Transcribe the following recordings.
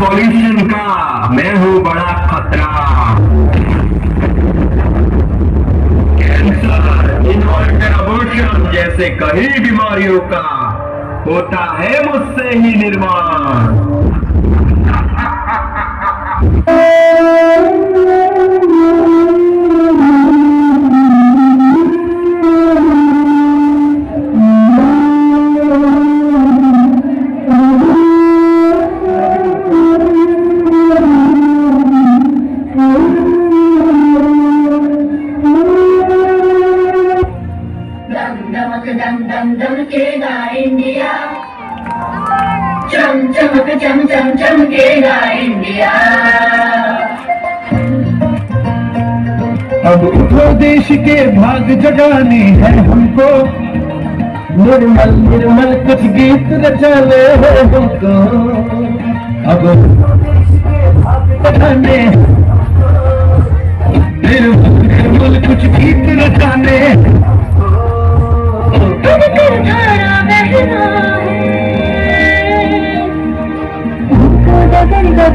Pollution का, मैं हूँ बड़ा खतरा। कैंसर इन्वर्टर अबोर्शन जैसे कई बीमारियों का होता है मुझसे ही निर्माण। Dum dum केगा इंडिया। चम, चमक, चम चम, चमकेगा इंडिया। अब उठो देश के भाग जगाने हैं हमको। निर्मल निर्मल कुछ गीत रचाने हैं हमको। अब हमको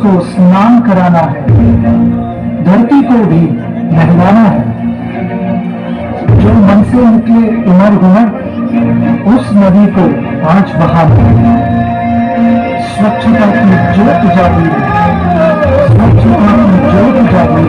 को स्नान कराना है। धरती को भी नहलाना है। जो मन से निकले उमर हुनर उस नदी को आज बहाना है स्वच्छता की ज्योत है स्वच्छता की ज्योत जागी।